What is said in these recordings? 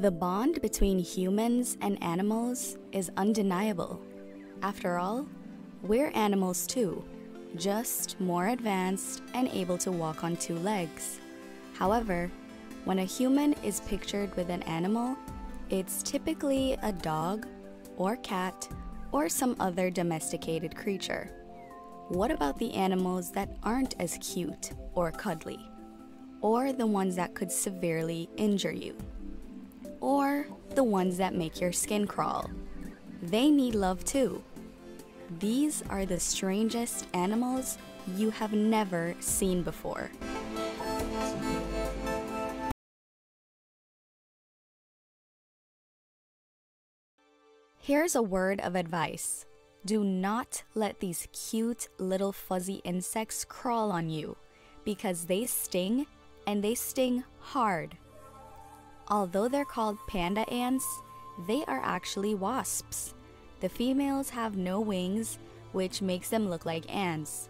The bond between humans and animals is undeniable. After all, we're animals too, just more advanced and able to walk on two legs. However, when a human is pictured with an animal, it's typically a dog or cat or some other domesticated creature. What about the animals that aren't as cute or cuddly? Or the ones that could severely injure you? Or the ones that make your skin crawl? They need love too. These are the strangest animals you have never seen before. Here's a word of advice do not let these cute little fuzzy insects crawl on you because they sting and they sting hard. Although they're called panda ants, they are actually wasps. The females have no wings, which makes them look like ants.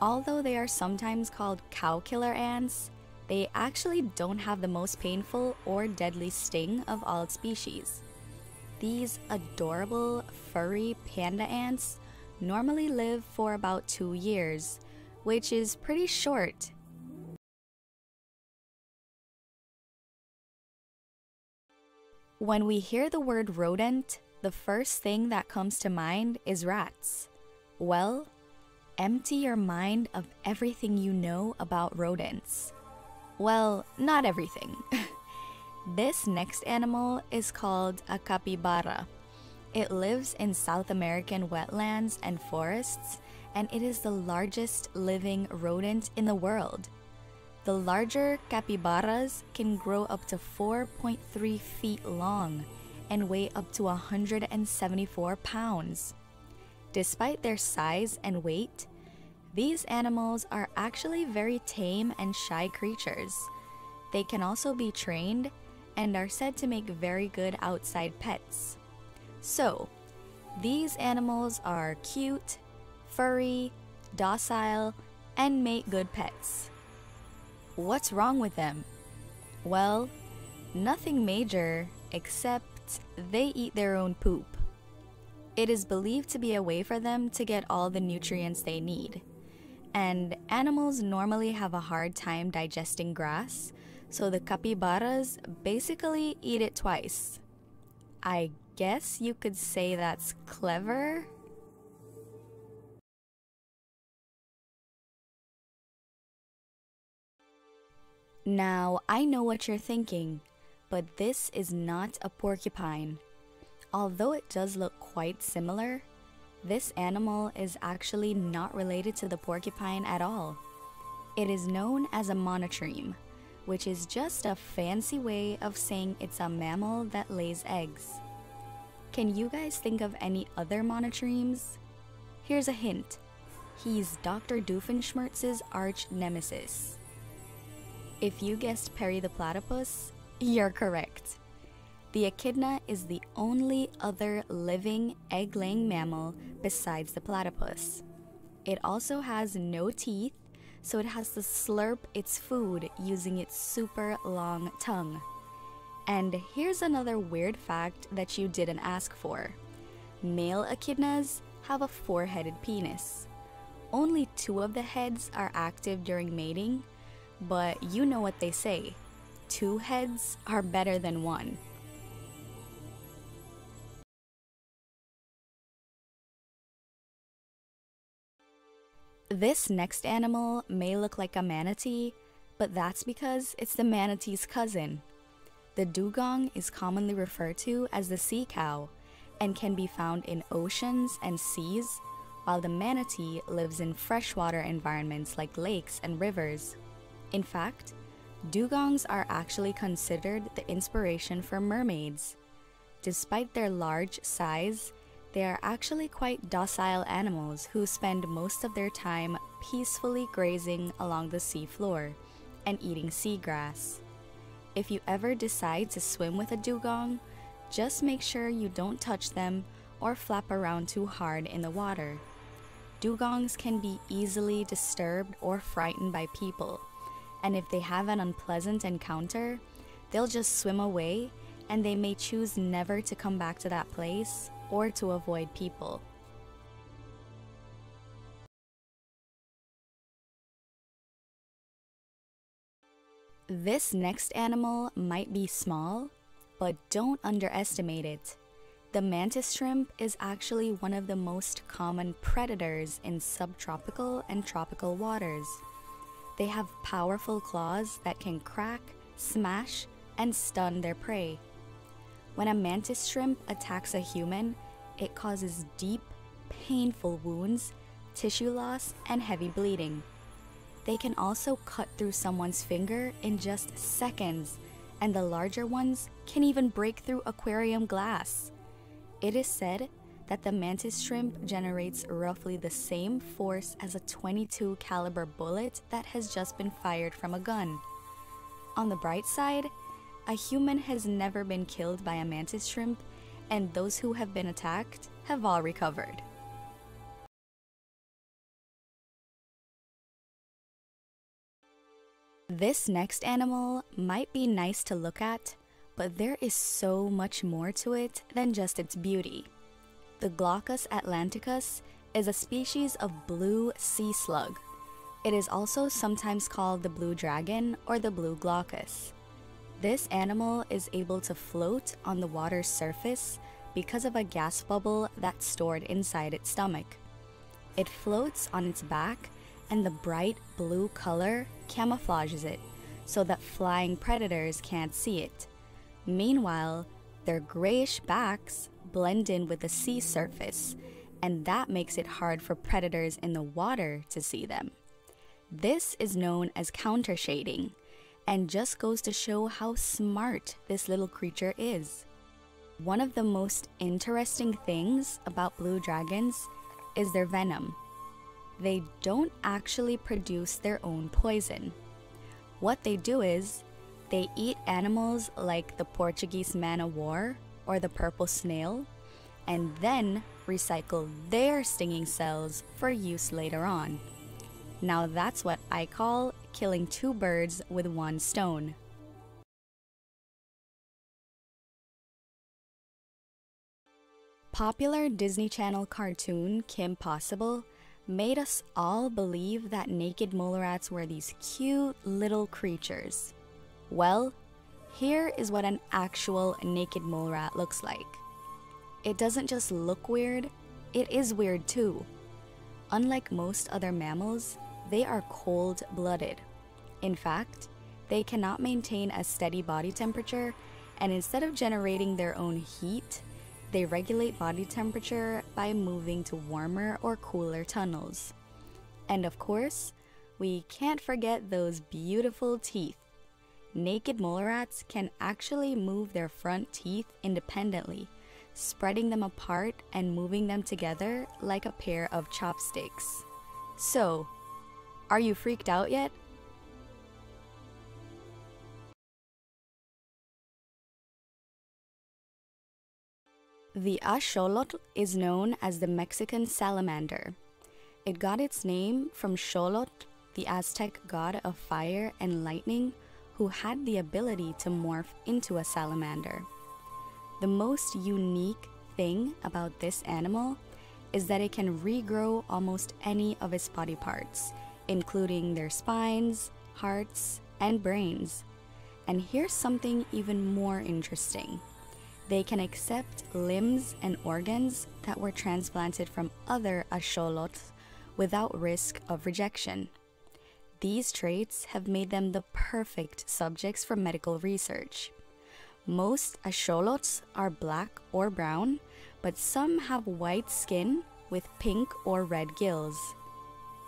Although they are sometimes called cow killer ants, they actually don't have the most painful or deadly sting of all species. These adorable, furry panda ants normally live for about two years, which is pretty short. When we hear the word rodent, the first thing that comes to mind is rats. Well, empty your mind of everything you know about rodents. Well, not everything. This next animal is called a capybara. It lives in South American wetlands and forests, and it is the largest living rodent in the world. The larger capybaras can grow up to 4.3 feet long and weigh up to 174 pounds. Despite their size and weight, these animals are actually very tame and shy creatures. They can also be trained and are said to make very good outside pets. So, these animals are cute, furry, docile, and make good pets. What's wrong with them? Well, nothing major except they eat their own poop. It is believed to be a way for them to get all the nutrients they need. And animals normally have a hard time digesting grass, so the capybaras basically eat it twice. I guess you could say that's clever. Now, I know what you're thinking, but this is not a porcupine. Although it does look quite similar, this animal is actually not related to the porcupine at all. It is known as a monotreme which is just a fancy way of saying it's a mammal that lays eggs. Can you guys think of any other monotremes? Here's a hint. He's Dr. Doofenshmirtz's arch nemesis. If you guessed Perry the platypus, you're correct. The echidna is the only other living egg-laying mammal besides the platypus. It also has no teeth so it has to slurp its food using its super long tongue. And here's another weird fact that you didn't ask for. Male echidnas have a four-headed penis. Only two of the heads are active during mating, but you know what they say. Two heads are better than one. This next animal may look like a manatee, but that's because it's the manatee's cousin. The dugong is commonly referred to as the sea cow and can be found in oceans and seas, while the manatee lives in freshwater environments like lakes and rivers. In fact, dugongs are actually considered the inspiration for mermaids. Despite their large size, they are actually quite docile animals who spend most of their time peacefully grazing along the seafloor and eating seagrass. If you ever decide to swim with a dugong, just make sure you don't touch them or flap around too hard in the water. Dugongs can be easily disturbed or frightened by people, and if they have an unpleasant encounter, they'll just swim away and they may choose never to come back to that place or to avoid people. This next animal might be small, but don't underestimate it. The mantis shrimp is actually one of the most common predators in subtropical and tropical waters. They have powerful claws that can crack, smash, and stun their prey. When a mantis shrimp attacks a human, it causes deep, painful wounds, tissue loss, and heavy bleeding. They can also cut through someone's finger in just seconds, and the larger ones can even break through aquarium glass. It is said that the mantis shrimp generates roughly the same force as a 22 caliber bullet that has just been fired from a gun. On the bright side, a human has never been killed by a mantis shrimp, and those who have been attacked have all recovered. This next animal might be nice to look at, but there is so much more to it than just its beauty. The Glaucus atlanticus is a species of blue sea slug. It is also sometimes called the blue dragon or the blue glaucus. This animal is able to float on the water's surface because of a gas bubble that's stored inside its stomach. It floats on its back and the bright blue color camouflages it so that flying predators can't see it. Meanwhile, their grayish backs blend in with the sea surface, and that makes it hard for predators in the water to see them. This is known as counter shading, and just goes to show how smart this little creature is. One of the most interesting things about blue dragons is their venom they don't actually produce their own poison. What they do is, they eat animals like the Portuguese man o' war or the purple snail, and then recycle their stinging cells for use later on. Now that's what I call killing two birds with one stone. Popular Disney Channel cartoon Kim Possible made us all believe that naked mole rats were these cute little creatures. Well, here is what an actual naked mole rat looks like. It doesn't just look weird, it is weird too. Unlike most other mammals, they are cold blooded. In fact, they cannot maintain a steady body temperature, and instead of generating their own heat, they regulate body temperature by moving to warmer or cooler tunnels. And of course, we can't forget those beautiful teeth. Naked mole rats can actually move their front teeth independently, spreading them apart and moving them together like a pair of chopsticks. So, are you freaked out yet? The axolotl is known as the Mexican salamander. It got its name from Xolotl, the Aztec god of fire and lightning, who had the ability to morph into a salamander. The most unique thing about this animal is that it can regrow almost any of its body parts, including their spines, hearts, and brains. And here's something even more interesting. They can accept limbs and organs that were transplanted from other axolotls without risk of rejection. These traits have made them the perfect subjects for medical research. Most axolotls are black or brown, but some have white skin with pink or red gills.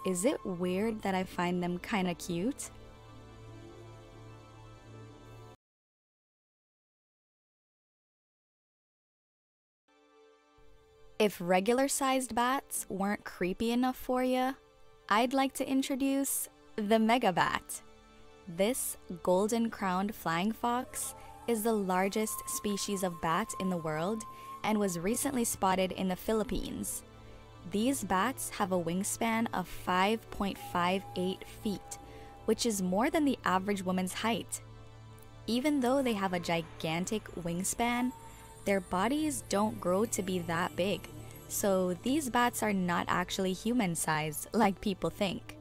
Is it weird that I find them kinda cute? If regular sized bats weren't creepy enough for you, I'd like to introduce the megabat. This golden crowned flying fox is the largest species of bat in the world and was recently spotted in the Philippines. These bats have a wingspan of 5.58 feet, which is more than the average woman's height. even though they have a gigantic wingspan, their bodies don't grow to be that big. So these bats are not actually human sized like people think.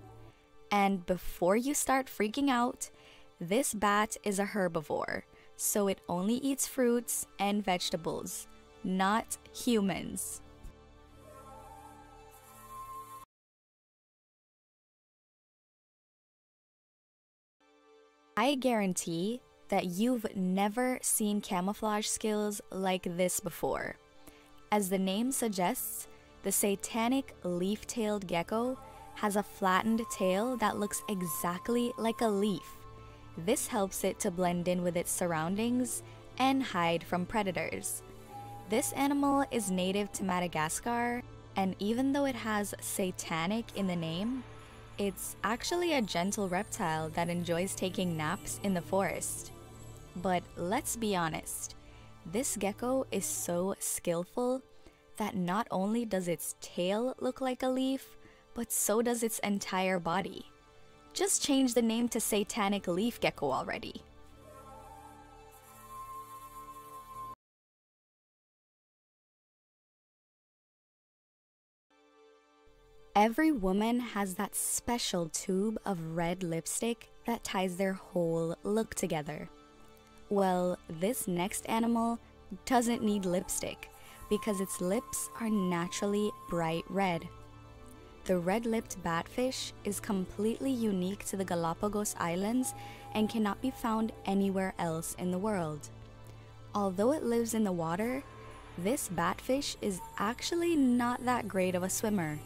And before you start freaking out, this bat is a herbivore, so it only eats fruits and vegetables, not humans. I guarantee that you've never seen camouflage skills like this before. As the name suggests, the satanic leaf tailed gecko has a flattened tail that looks exactly like a leaf. This helps it to blend in with its surroundings and hide from predators. This animal is native to Madagascar, and even though it has satanic in the name, it's actually a gentle reptile that enjoys taking naps in the forest. But let's be honest, this gecko is so skillful that not only does its tail look like a leaf, but so does its entire body. Just change the name to Satanic Leaf Gecko already. Every woman has that special tube of red lipstick that ties their whole look together. Well, this next animal doesn't need lipstick because its lips are naturally bright red. The red lipped batfish is completely unique to the Galapagos Islands and cannot be found anywhere else in the world. Although it lives in the water, this batfish is actually not that great of a swimmer.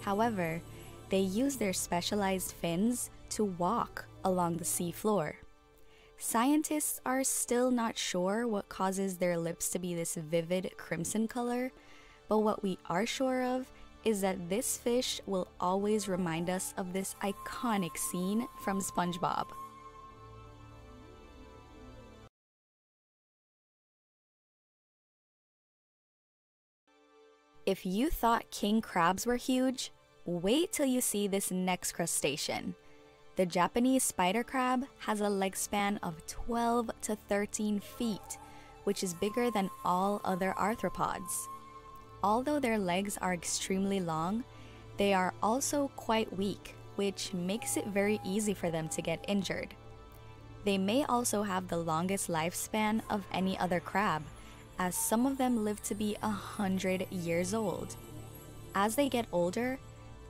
However, they use their specialized fins to walk along the sea floor. Scientists are still not sure what causes their lips to be this vivid crimson color, but what we are sure of is that this fish will always remind us of this iconic scene from SpongeBob. If you thought king crabs were huge, Wait till you see this next crustacean. The Japanese spider crab has a leg span of 12 to 13 feet, which is bigger than all other arthropods. Although their legs are extremely long, they are also quite weak, which makes it very easy for them to get injured. They may also have the longest lifespan of any other crab, as some of them live to be a 100 years old. As they get older,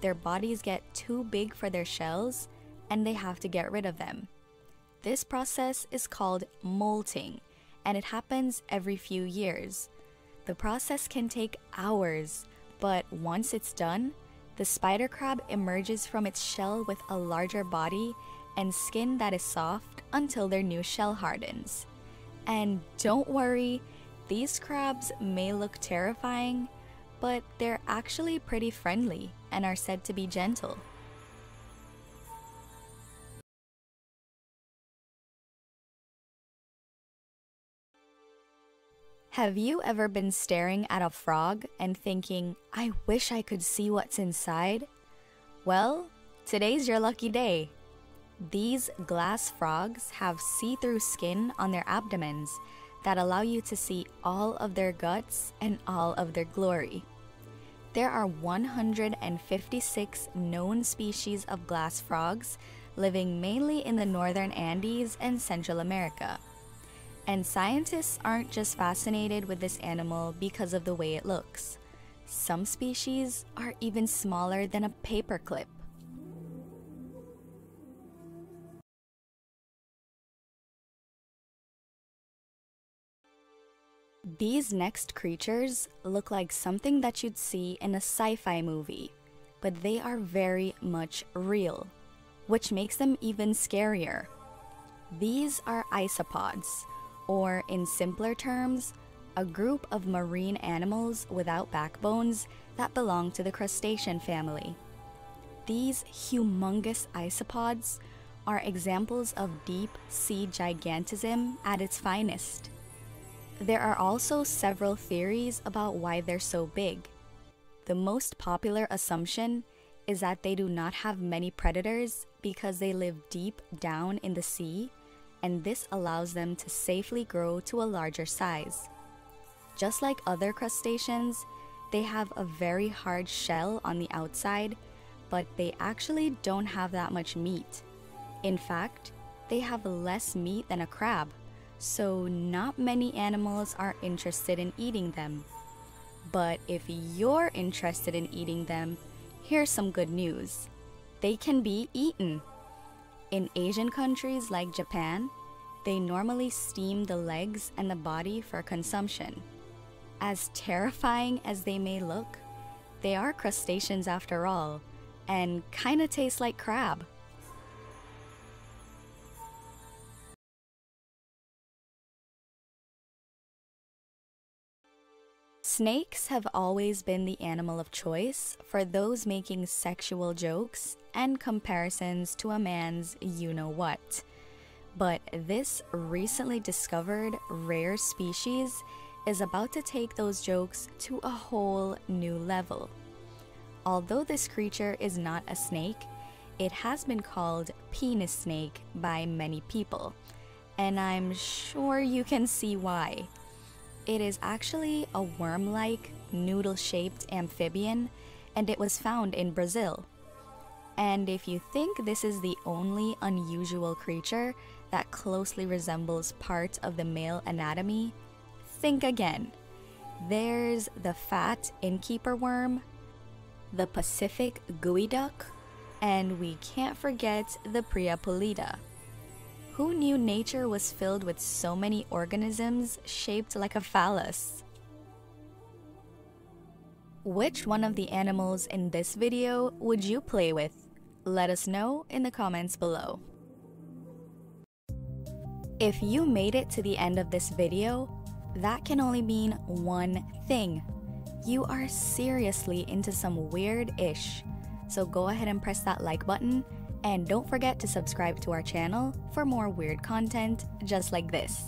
their bodies get too big for their shells and they have to get rid of them. This process is called molting and it happens every few years. The process can take hours, but once it's done, the spider crab emerges from its shell with a larger body and skin that is soft until their new shell hardens. And don't worry, these crabs may look terrifying, but they're actually pretty friendly and are said to be gentle. Have you ever been staring at a frog and thinking, I wish I could see what's inside? Well, today's your lucky day. These glass frogs have see through skin on their abdomens that allow you to see all of their guts and all of their glory. There are 156 known species of glass frogs living mainly in the northern Andes and Central America. And scientists aren't just fascinated with this animal because of the way it looks. Some species are even smaller than a paperclip. These next creatures look like something that you'd see in a sci fi movie, but they are very much real, which makes them even scarier. These are isopods, or in simpler terms, a group of marine animals without backbones that belong to the crustacean family. These humongous isopods are examples of deep sea gigantism at its finest. There are also several theories about why they're so big. The most popular assumption is that they do not have many predators because they live deep down in the sea and this allows them to safely grow to a larger size. Just like other crustaceans, they have a very hard shell on the outside, but they actually don't have that much meat. In fact, they have less meat than a crab, so not many animals are interested in eating them. But if you're interested in eating them, here's some good news. They can be eaten. In Asian countries like Japan, they normally steam the legs and the body for consumption. As terrifying as they may look, they are crustaceans after all, and kinda taste like crab. Snakes have always been the animal of choice for those making sexual jokes and comparisons to a man's you know what. But this recently discovered rare species is about to take those jokes to a whole new level. Although this creature is not a snake, it has been called penis snake by many people, and I'm sure you can see why. It is actually a worm like, noodle shaped amphibian, and it was found in Brazil. And if you think this is the only unusual creature that closely resembles parts of the male anatomy, think again. There's the fat innkeeper worm, the Pacific geoduck, and we can't forget the Priapulida. Who knew nature was filled with so many organisms shaped like a phallus? Which one of the animals in this video would you play with? Let us know in the comments below. If you made it to the end of this video, that can only mean one thing. You are seriously into some weird-ish. So go ahead and press that like button and don't forget to subscribe to our channel for more weird content just like this.